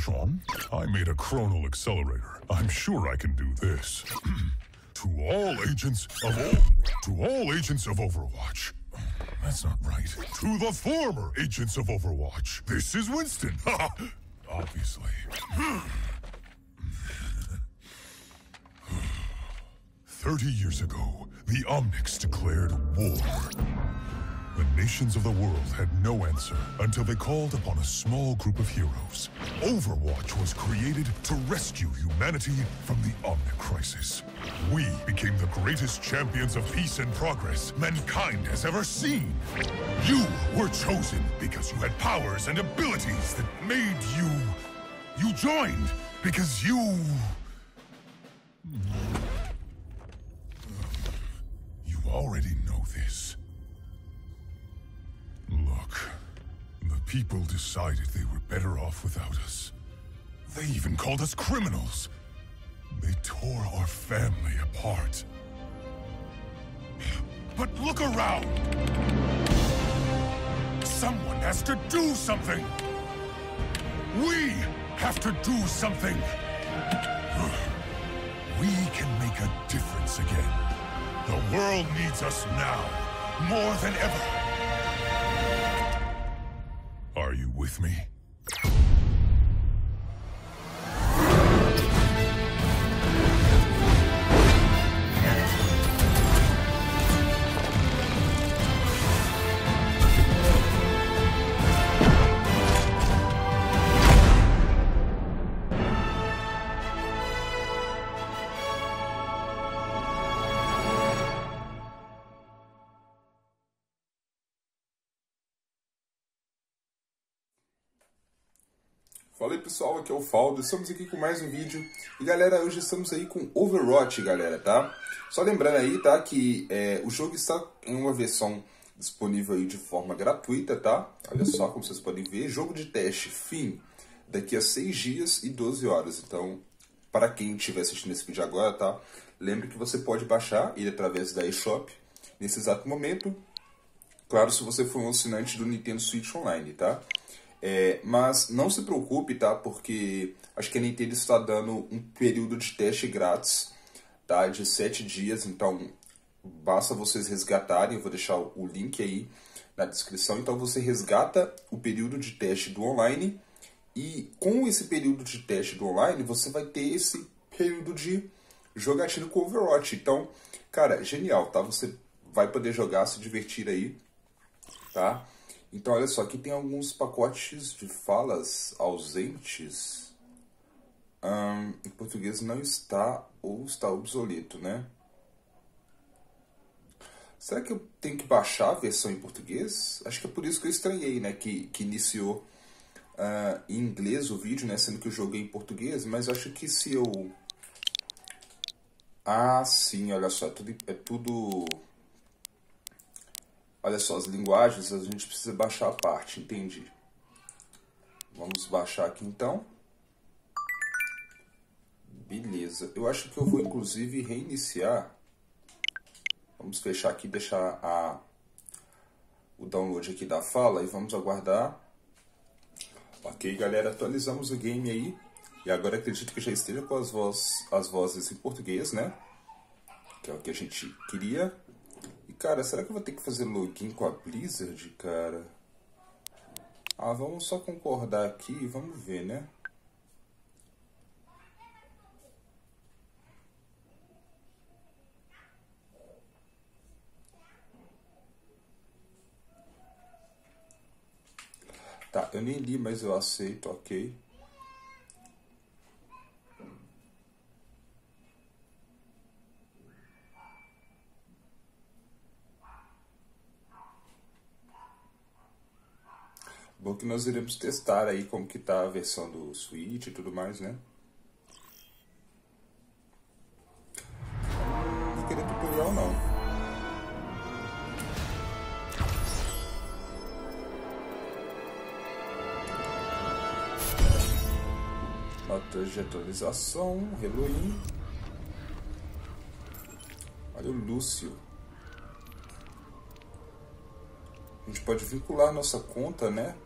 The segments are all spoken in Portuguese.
Sean. I made a chronal accelerator. I'm sure I can do this. to all agents of all to all agents of Overwatch. That's not right. To the former agents of Overwatch. This is Winston. Obviously. Thirty years ago, the Omnics declared war. The nations of the world had no answer until they called upon a small group of heroes. Overwatch was created to rescue humanity from the Omnic crisis. We became the greatest champions of peace and progress mankind has ever seen. You were chosen because you had powers and abilities that made you... You joined because you... You already know this. People decided they were better off without us. They even called us criminals. They tore our family apart. But look around! Someone has to do something! We have to do something! We can make a difference again. The world needs us now, more than ever. With me? Pessoal, aqui é o Faldo, estamos aqui com mais um vídeo e galera, hoje estamos aí com Overwatch galera, tá? Só lembrando aí, tá, que é, o jogo está em uma versão disponível aí de forma gratuita, tá? Olha só como vocês podem ver, jogo de teste, fim, daqui a 6 dias e 12 horas, então para quem estiver assistindo esse vídeo agora, tá? Lembre que você pode baixar ele através da eShop nesse exato momento, claro se você for um assinante do Nintendo Switch Online, tá? É, mas não se preocupe, tá? Porque acho que a Nintendo está dando um período de teste grátis, tá? De 7 dias, então basta vocês resgatarem, eu vou deixar o link aí na descrição. Então você resgata o período de teste do online e com esse período de teste do online você vai ter esse período de jogatina com Overwatch. Então, cara, genial, tá? Você vai poder jogar, se divertir aí, tá? Então, olha só, aqui tem alguns pacotes de falas ausentes. Um, em português não está ou está obsoleto, né? Será que eu tenho que baixar a versão em português? Acho que é por isso que eu estranhei, né? Que, que iniciou uh, em inglês o vídeo, né? Sendo que eu joguei em português. Mas acho que se eu... Ah, sim, olha só. É tudo... É tudo Olha só, as linguagens a gente precisa baixar a parte, entendi. Vamos baixar aqui então. Beleza. Eu acho que eu vou inclusive reiniciar. Vamos fechar aqui deixar a, o download aqui da fala e vamos aguardar. Ok, galera, atualizamos o game aí. E agora acredito que já esteja com as, voz, as vozes em português, né? Que é o que a gente queria. Cara, será que eu vou ter que fazer login com a Blizzard, cara? Ah, vamos só concordar aqui e vamos ver, né? Tá, eu nem li, mas eu aceito, ok. Bom que nós iremos testar aí como que tá a versão do Switch e tudo mais, né? Não querer tutorial não. Notas de atualização, Halloween. Olha o Lúcio. A gente pode vincular nossa conta, né?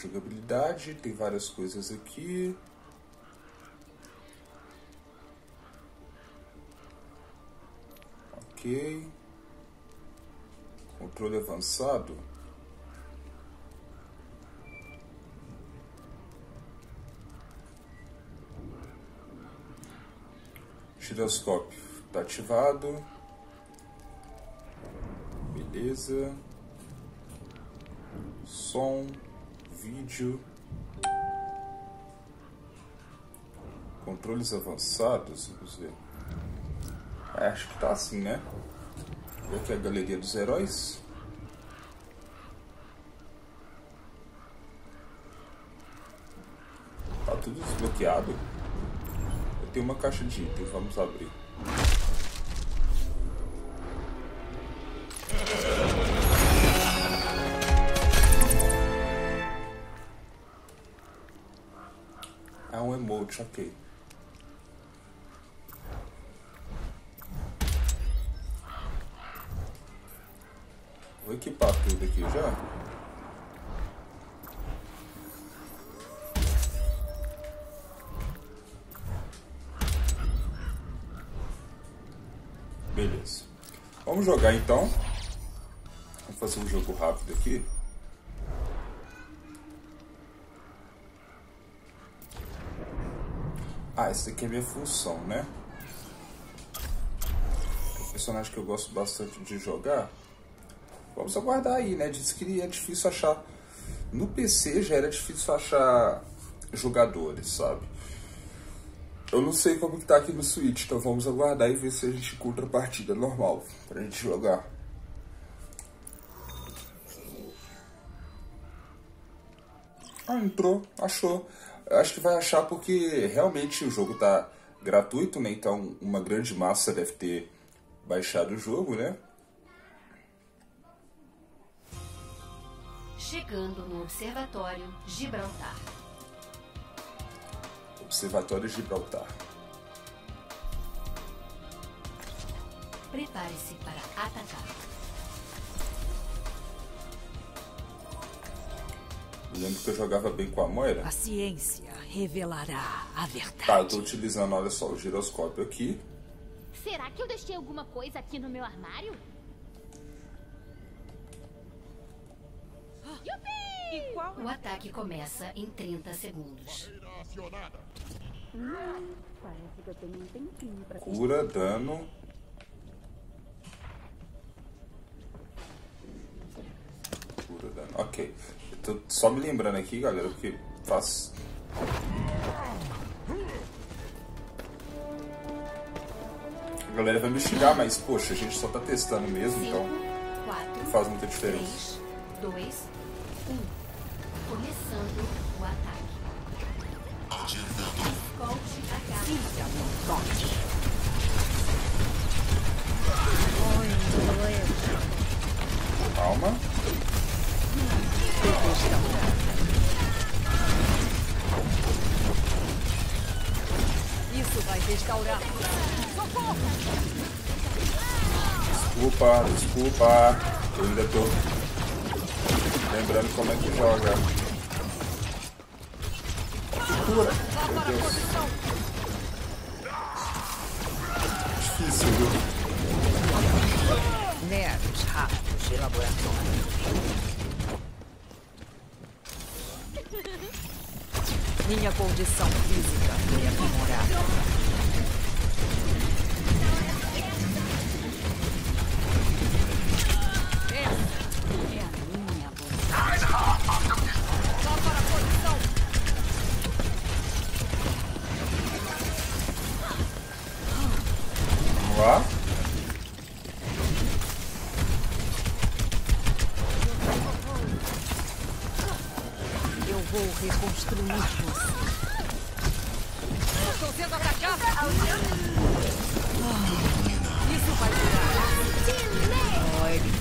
Jogabilidade, tem várias coisas aqui. Ok. Controle avançado. Giroscópio está ativado. Beleza. Som, vídeo. Controles avançados, vamos ver. É, acho que tá assim, né? Aqui é a galeria dos heróis. Tá tudo desbloqueado. Eu tenho uma caixa de itens, vamos abrir. Ok. Vou equipar tudo aqui já. Beleza. Vamos jogar então. Vamos fazer um jogo rápido aqui. Ah, essa aqui é minha função, né? Personagem que eu gosto bastante de jogar. Vamos aguardar aí, né? Diz que é difícil achar. No PC já era difícil achar jogadores, sabe? Eu não sei como que tá aqui no Switch, então vamos aguardar e ver se a gente encontra a partida normal pra gente jogar. Ah, entrou, achou. Eu acho que vai achar porque realmente o jogo tá gratuito, né? Então uma grande massa deve ter baixado o jogo, né? Chegando no Observatório Gibraltar. Observatório Gibraltar. Prepare-se para atacar. Lembro que eu jogava bem com a Moira. A ciência revelará a verdade. Tá, eu tô utilizando, olha só, o giroscópio aqui. Será que eu deixei alguma coisa aqui no meu armário? Yupi! O ataque começa em 30 segundos. Parece que eu tenho um tempinho pra Cura, dano. Cura, dano. Ok. Tô só me lembrando aqui, galera, porque faz. A galera vai me xingar, mas poxa, a gente só tá testando mesmo, então 4, não faz muita diferença. 3, 2, 1. Começando o ataque. Escolte a casa. Calma. Isso vai restaurar. Desculpa, desculpa. Eu ainda tô lembrando como é que joga. Cura! Meu Deus. Difícil, viu? Meros ratos de laboratório. Minha condição física foi aprimorada.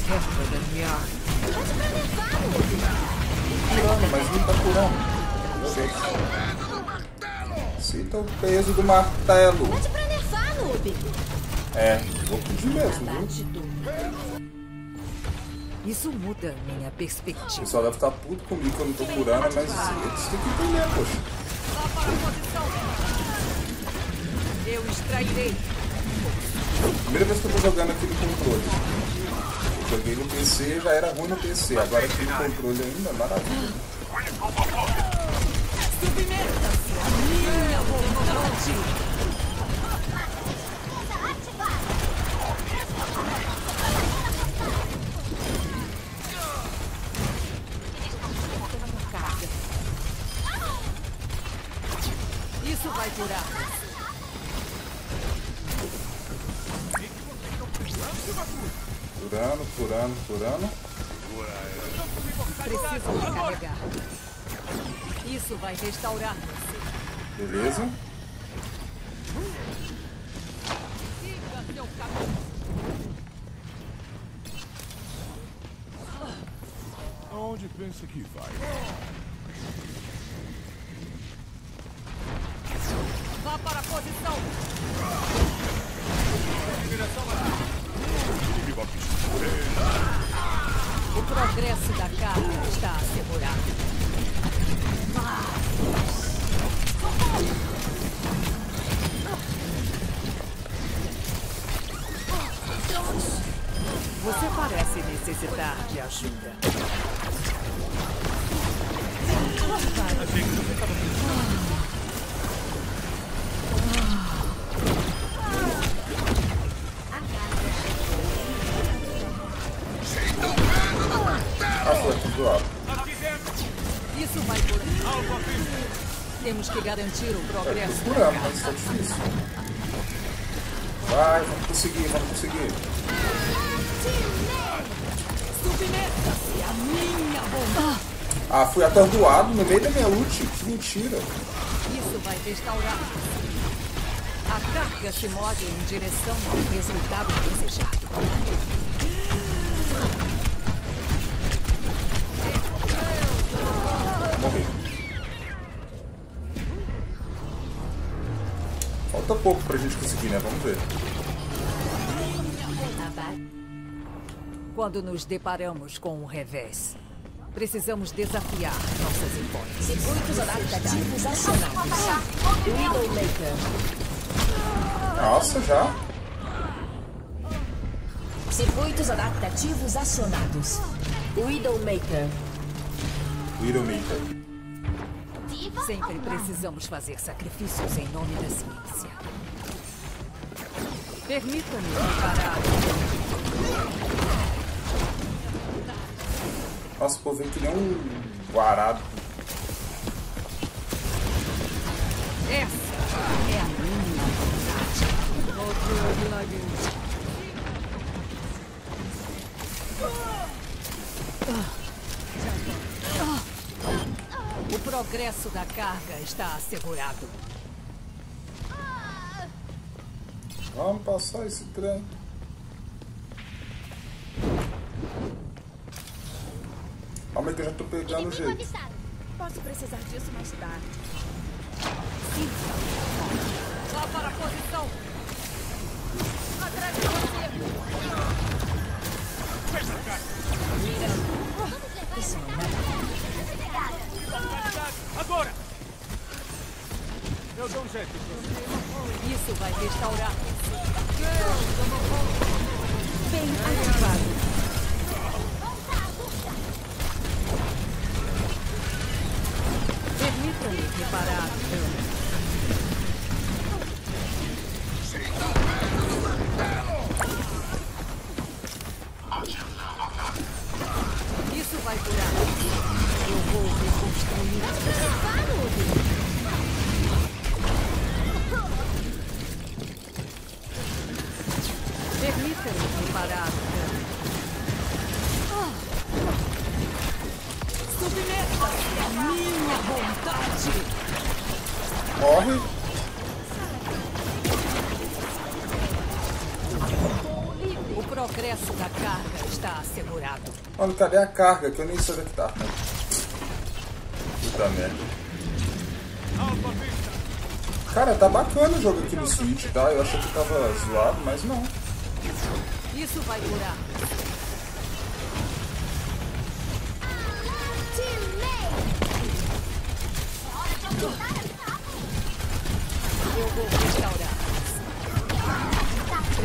Da minha. Curando, mas não tá curando. Sinta o peso do martelo. Pede pra nerfar, noob. É, vou pedir mesmo, viu? Isso muda minha O perspectiva. pessoal deve estar puto comigo que eu não tô curando, mas eles têm que entender, poxa. Vá para a posição. Eu extrairei. Primeira vez que eu tô jogando aqui no controle. Joguei no PC, já era ruim no PC. Agora no controle ainda, maravilha. Submeta-se. Isso vai curar. Curando, curando. Preciso recarregar. Isso vai restaurar você. Beleza. Siga seu caminho. Aonde pensa que vai? Progresso da carga está assegurado. Você parece necessitar de ajuda. Ah, Temos que garantir o progresso da Curando, carga. mas tá difícil. Vai, vamos conseguir, vamos conseguir. Submeta-se à minha vontade. Ah, fui atordoado no meio da minha ult. Que mentira. Isso vai restaurar. A carga se move em direção ao resultado desejado. Morri. Falta pouco pra gente conseguir, né? Vamos ver. Quando nos deparamos com um revés, precisamos desafiar nossas hipóteses. Circuitos adaptativos acionados. Widowmaker. Nossa, já? Circuitos adaptativos acionados. Widowmaker. Widowmaker. Sempre precisamos fazer sacrifícios em nome da ciência. Permita-me parar. Nossa, o povo vem que nem um arado. Essa é a minha vontade. Outro milagre. O progresso da carga está assegurado. Vamos passar esse trem. Calma aí que eu já tô pegando o jeito. avisado. Posso precisar disso mais tarde. Vá para a posição. Atrás de você. Isso não é Agora! Eu dou um jeito. Isso vai restaurar. bem ativado. Permita-me reparar o dano. cadê a carga? Que eu nem sei onde é que tá. Puta merda. Cara, tá bacana o jogo aqui no Switch, tá? Eu achei que tava zoado, mas não. Isso vai durar.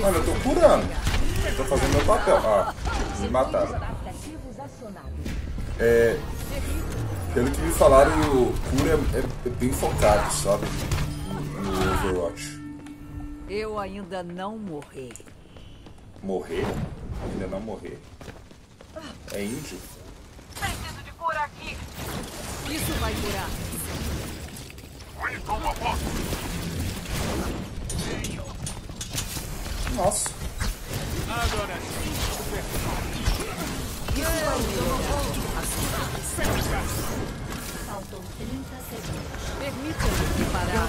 Mano, eu tô curando. Eu tô fazendo meu papel. Ah, me mataram. É, pelo que me falaram, o cura é, é- é bem focado, sabe? No, no Overwatch. Eu ainda não morri. Morrer? Ainda não morrer. É índio? Preciso de cura aqui. Isso vai curar. Nossa. Faltam 30 segundos. Permita-me parar.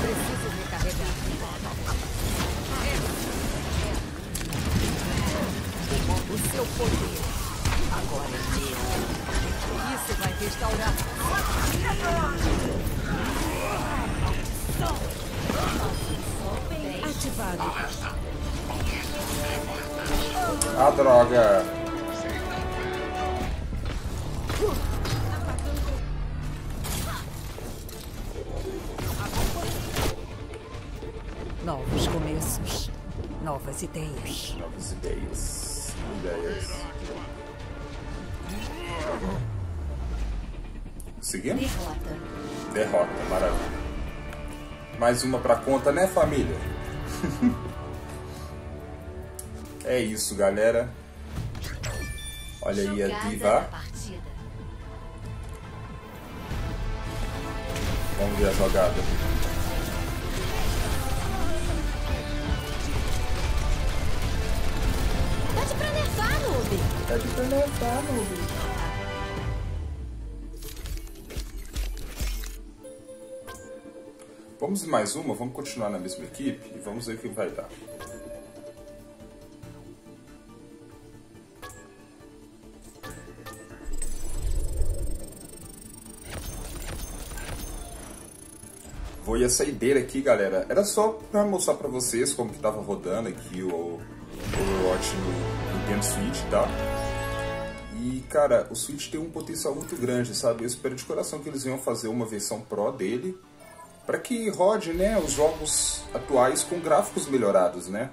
Preciso recarregar. O seu poder agora é meu. Isso vai restaurar. Ativado. Ah, droga. Seguindo? Derrota. Derrota, maravilha. Mais uma pra conta, né, família? é isso, galera. Olha aí a Jogada diva. Vamos ver a jogada. Pede pra nerfar, noob. É de penetrar, meu Vamos mais uma, vamos continuar na mesma equipe e vamos ver o que vai dar. Vou ir a saideira aqui, galera. Era só pra mostrar pra vocês como que tava rodando aqui o Overwatch no Nintendo Switch, tá? E, cara, o Switch tem um potencial muito grande, sabe? Eu espero de coração que eles venham fazer uma versão Pro dele para que rode, né, os jogos atuais com gráficos melhorados, né?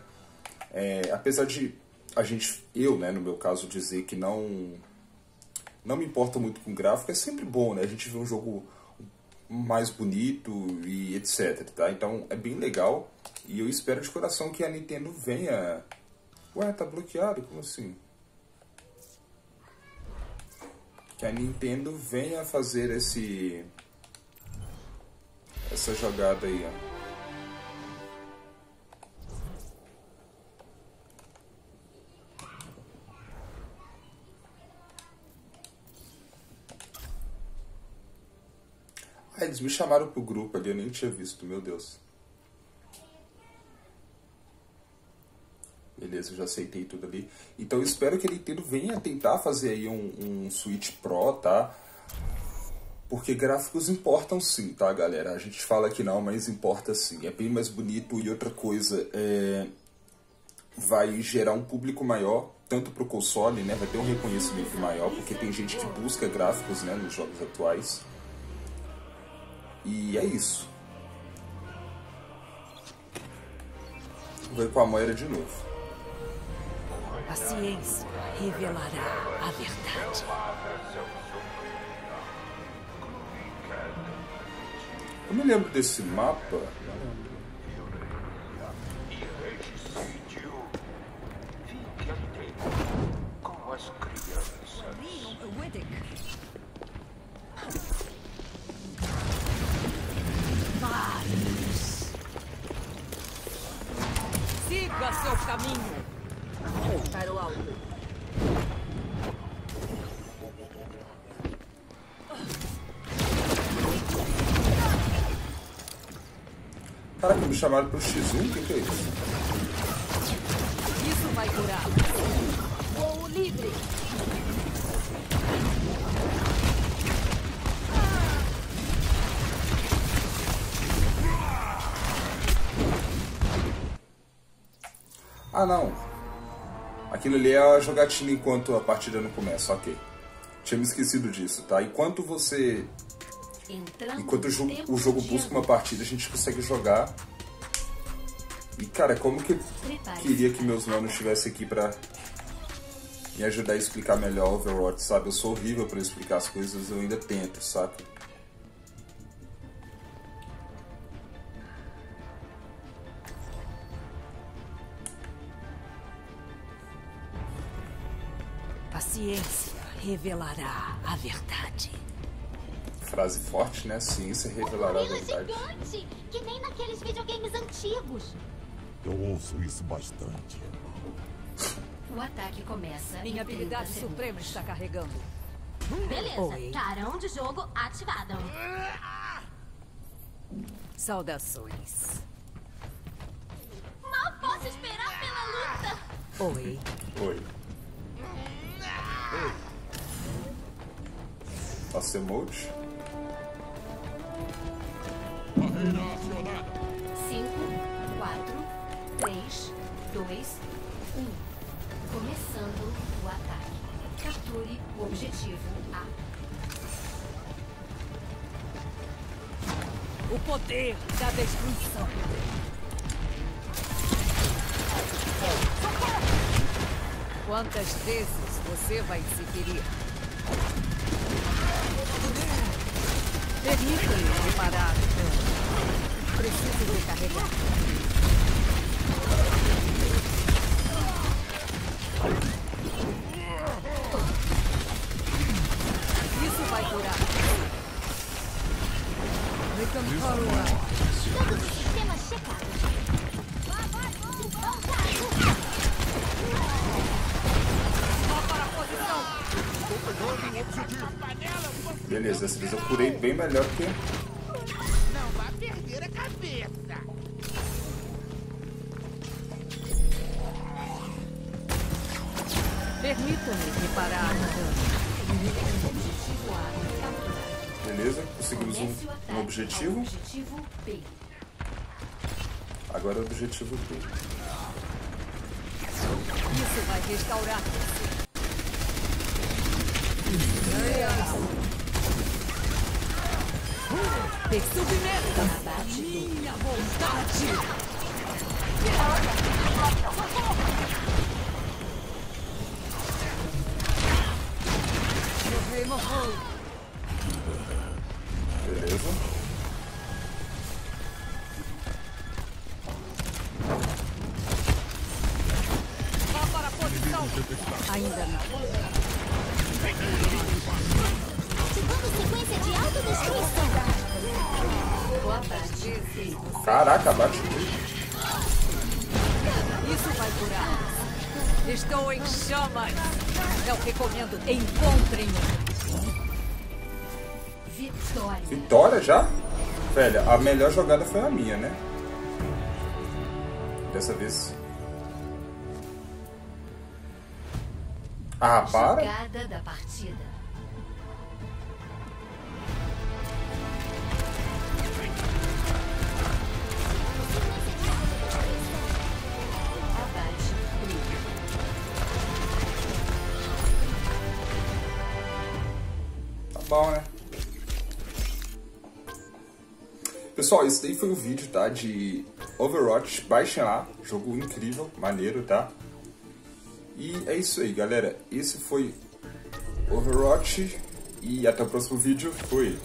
É, apesar de a gente, eu, né, no meu caso, dizer que não não me importa muito com gráfico, é sempre bom, né? A gente vê um jogo mais bonito e etc, tá? Então é bem legal e eu espero de coração que a Nintendo venha... Ué, tá bloqueado? Como assim? Que a Nintendo venha fazer esse... Essa jogada aí, ó. Ah, eles me chamaram pro grupo ali, eu nem tinha visto, meu Deus. Beleza, já aceitei tudo ali. Então espero que a Nintendo venha tentar fazer aí um, um Switch Pro, tá? Porque gráficos importam sim, tá, galera? A gente fala que não, mas importa sim. É bem mais bonito e outra coisa, é... vai gerar um público maior, tanto pro console, né? Vai ter um reconhecimento maior, porque tem gente que busca gráficos, né, nos jogos atuais. E é isso. Vou com a Moira de novo. A ciência revelará a verdade. Eu me lembro desse mapa. Siga seu caminho. Para o alto. Caraca, me chamaram pro X1? O que, que é isso? Isso vai curar. Voo livre. Ah, não. Aquilo ali é a jogatina enquanto a partida não começa, ok. Tinha me esquecido disso, tá? Enquanto você Entrando Enquanto o jogo, o jogo busca uma partida, a gente consegue jogar. E cara, como que eu queria que para meus manos estivessem aqui pra me ajudar a explicar melhor Overwatch, sabe? Eu sou horrível pra explicar as coisas, eu ainda tento, saca? A ciência revelará a verdade. Frase forte, né? A ciência revelará a verdade. gigante! Que nem naqueles videogames antigos. Eu ouço isso bastante. O ataque começa. Minha em 30 habilidade segundos. suprema está carregando. Beleza, Oi. carão de jogo ativado. Saudações. Mal posso esperar pela luta. Oi. Oi. Nossa emote. 5, 4, 3, 2, 1. Começando o ataque. Capture o objetivo A. O poder da destruição. Quantas vezes você vai se ferir? Permita-me reparar. Preciso recarregar. Isso vai curar. Recamparua. Todos os sistemas checados. Beleza, dessa vez eu curei bem melhor que. Não vá perder a cabeça. Permita-me reparar o dano. Beleza, conseguimos um, um objetivo. ao Objetivo B. Agora é o objetivo B. Isso vai restaurar você. Te submeta minha vontade. Morrei, morreu. Beleza. Vá para a posição. Ainda não. Caraca, bate. Isso vai curar. Estou em chamas. Eu recomendo encontrem-o. Vitória. Vitória já? Velho, a melhor jogada foi a minha, né? Dessa vez. Ah, para. Jogada da partida. Bom, né? Pessoal, esse daí foi o vídeo, tá? De Overwatch. Baixem lá. Jogo incrível, maneiro, tá? E é isso aí, galera. Esse foi Overwatch. E até o próximo vídeo. Fui.